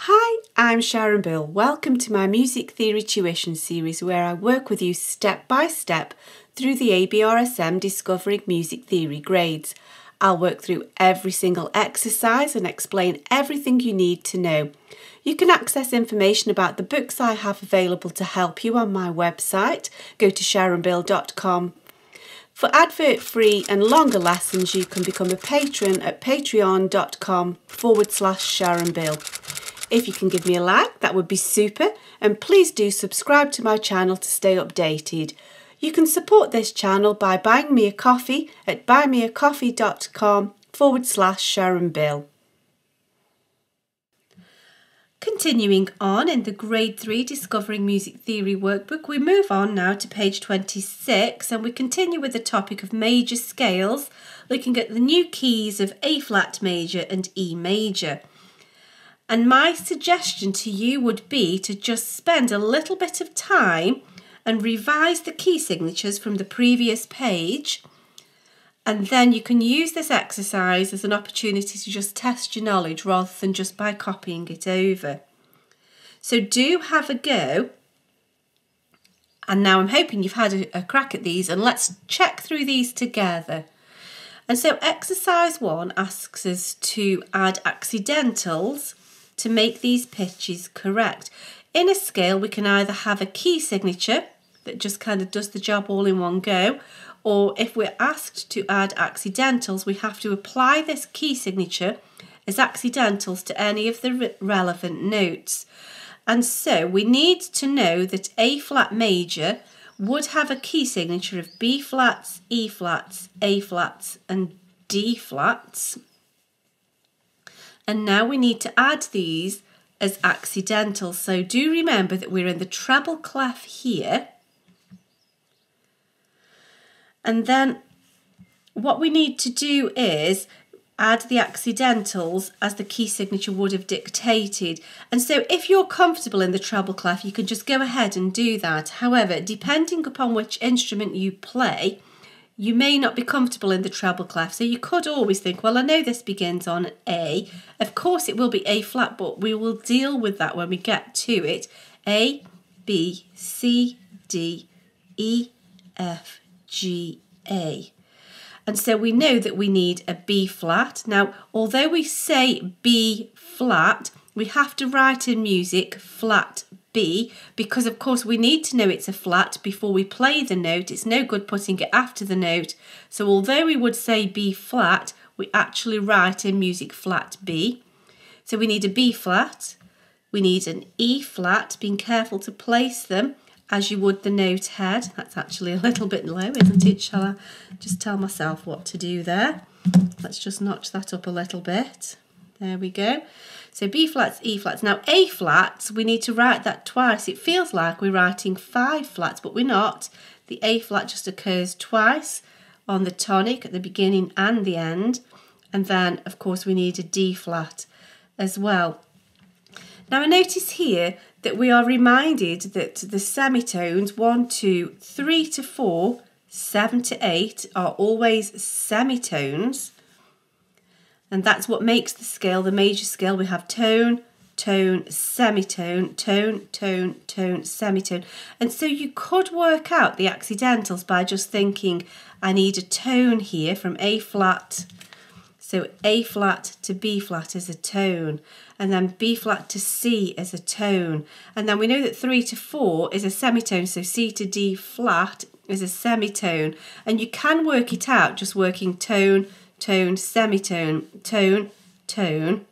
Hi, I'm Sharon Bill. Welcome to my Music Theory Tuition series where I work with you step by step through the ABRSM Discovering Music Theory grades. I'll work through every single exercise and explain everything you need to know. You can access information about the books I have available to help you on my website. Go to sharonbill.com. For advert free and longer lessons, you can become a patron at patreon.com forward slash Sharon Bill. If you can give me a like, that would be super, and please do subscribe to my channel to stay updated. You can support this channel by buying me a coffee at buymeacoffee.com forward slash Sharon Bill. Continuing on in the Grade 3 Discovering Music Theory workbook, we move on now to page 26 and we continue with the topic of major scales, looking at the new keys of A flat major and E major. And my suggestion to you would be to just spend a little bit of time and revise the key signatures from the previous page. And then you can use this exercise as an opportunity to just test your knowledge rather than just by copying it over. So do have a go. And now I'm hoping you've had a, a crack at these and let's check through these together. And so exercise one asks us to add accidentals to make these pitches correct. In a scale, we can either have a key signature that just kind of does the job all in one go, or if we're asked to add accidentals, we have to apply this key signature as accidentals to any of the re relevant notes. And so we need to know that A flat major would have a key signature of B flats, E flats, A flats, and D flats. And now we need to add these as accidental. So do remember that we're in the treble clef here. And then what we need to do is add the accidentals as the key signature would have dictated. And so if you're comfortable in the treble clef, you can just go ahead and do that. However, depending upon which instrument you play, you may not be comfortable in the treble clef. So you could always think, well, I know this begins on A. Of course, it will be A flat, but we will deal with that when we get to it. A, B, C, D, E, F, G, A. And so we know that we need a B flat. Now, although we say B flat, we have to write in music flat B because of course we need to know it's a flat before we play the note. It's no good putting it after the note. So although we would say B flat, we actually write in music flat B. So we need a B flat, we need an E flat, being careful to place them as you would the note head. That's actually a little bit low, isn't it? Shall I just tell myself what to do there? Let's just notch that up a little bit. There we go. So B flats, E flats. Now A flats, we need to write that twice. It feels like we're writing five flats, but we're not. The A flat just occurs twice on the tonic at the beginning and the end. And then, of course, we need a D flat as well. Now I notice here that we are reminded that the semitones 1, 2, 3 to 4, 7 to 8 are always semitones and that's what makes the scale the major scale. We have tone, tone, semitone, tone, tone, tone, semitone. And so you could work out the accidentals by just thinking, I need a tone here from A flat. So A flat to B flat is a tone, and then B flat to C is a tone. And then we know that 3 to 4 is a semitone, so C to D flat is a semitone. And you can work it out just working tone, tone, semitone, tone, tone,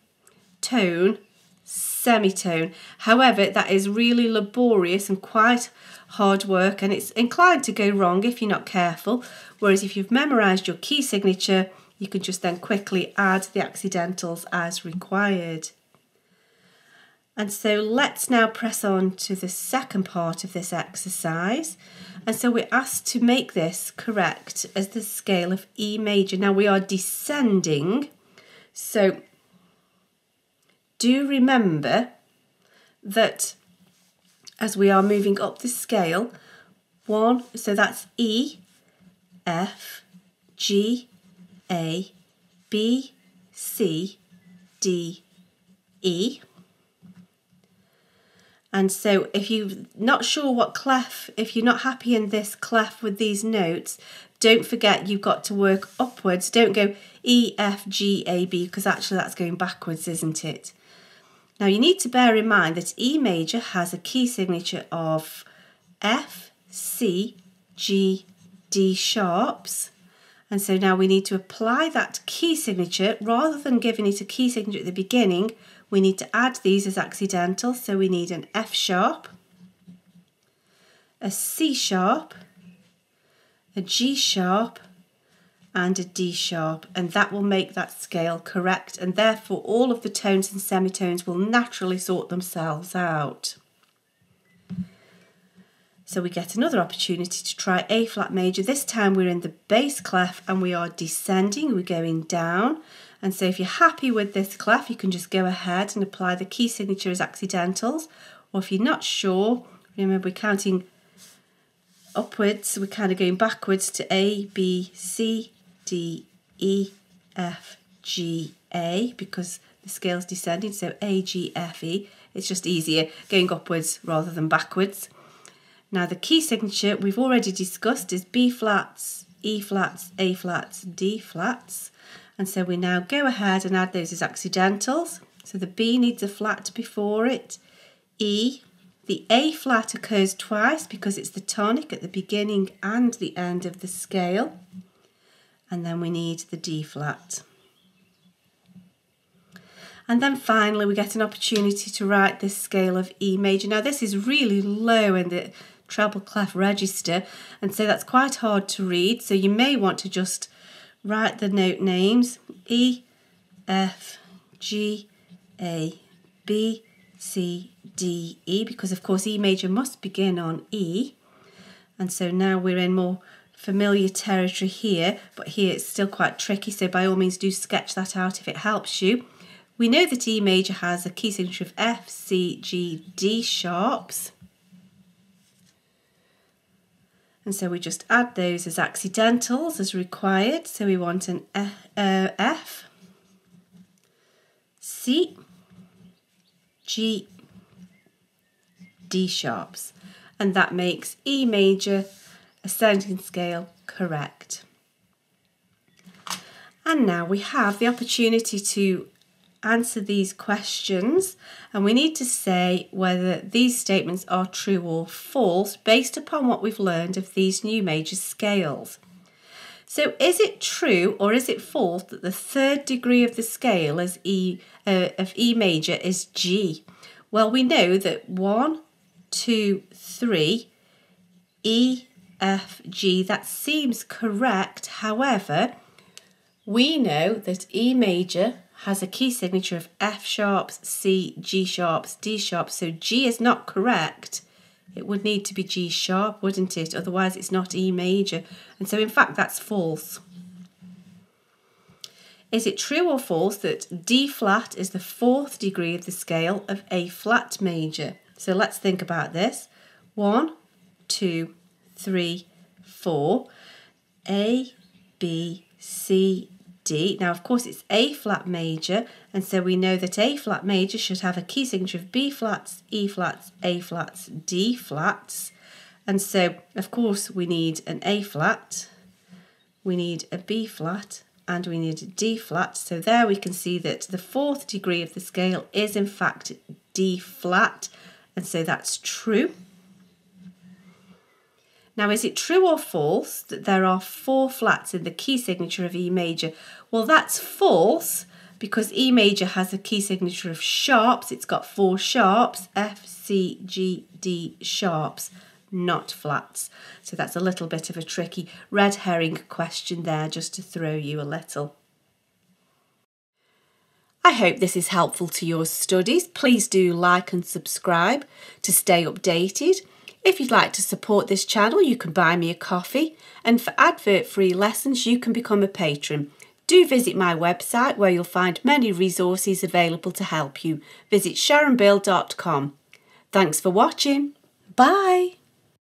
tone, semitone. However, that is really laborious and quite hard work and it's inclined to go wrong if you're not careful. Whereas if you've memorised your key signature, you can just then quickly add the accidentals as required. And so let's now press on to the second part of this exercise. And so we're asked to make this correct as the scale of E major. Now we are descending, so do remember that as we are moving up the scale, one, so that's E, F, G, A, B, C, D, E. And so if you're not sure what clef, if you're not happy in this clef with these notes, don't forget you've got to work upwards. Don't go E, F, G, A, B, because actually that's going backwards, isn't it? Now you need to bear in mind that E major has a key signature of F, C, G, D sharps. And so now we need to apply that key signature rather than giving it a key signature at the beginning. We need to add these as accidental. So we need an F sharp, a C sharp, a G sharp, and a D sharp and that will make that scale correct and therefore all of the tones and semitones will naturally sort themselves out. So we get another opportunity to try A flat major. This time we're in the bass clef and we are descending, we're going down. And so if you're happy with this clef, you can just go ahead and apply the key signature as accidentals. Or if you're not sure, remember we're counting upwards, we're kind of going backwards to A, B, C, D, E, F, G, A because the scale's descending, so A, G, F, E. It's just easier going upwards rather than backwards. Now the key signature we've already discussed is B flats, E flats, A flats, D flats. And so we now go ahead and add those as accidentals. So the B needs a flat before it. E, the A flat occurs twice because it's the tonic at the beginning and the end of the scale and then we need the D flat. And then finally we get an opportunity to write this scale of E major. Now this is really low in the treble clef register and so that's quite hard to read so you may want to just write the note names E, F, G, A, B, C, D, E because of course E major must begin on E and so now we're in more familiar territory here, but here it's still quite tricky, so by all means do sketch that out if it helps you. We know that E major has a key signature of F, C, G, D sharps. And so we just add those as accidentals as required. So we want an F, uh, F C, G, D sharps. And that makes E major ascending scale correct. And now we have the opportunity to answer these questions and we need to say whether these statements are true or false based upon what we've learned of these new major scales. So is it true or is it false that the third degree of the scale as E uh, of E major is G? Well, we know that one, two, three, E F, G. That seems correct. However, we know that E major has a key signature of F sharps, C, G sharps, D sharps. So G is not correct. It would need to be G sharp, wouldn't it? Otherwise, it's not E major. And so, in fact, that's false. Is it true or false that D flat is the fourth degree of the scale of A flat major? So let's think about this. One, two, three, four. A, B, C, D. Now, of course, it's A flat major, and so we know that A flat major should have a key signature of B flats, E flats, A flats, D flats. And so, of course, we need an A flat, we need a B flat, and we need a D flat. So there we can see that the fourth degree of the scale is in fact D flat, and so that's true. Now, is it true or false that there are four flats in the key signature of E major? Well, that's false because E major has a key signature of sharps. It's got four sharps, F, C, G, D sharps, not flats. So that's a little bit of a tricky red herring question there just to throw you a little. I hope this is helpful to your studies. Please do like and subscribe to stay updated. If you'd like to support this channel, you can buy me a coffee, and for advert free lessons, you can become a patron. Do visit my website where you'll find many resources available to help you. Visit sharonbill.com. Thanks for watching. Bye.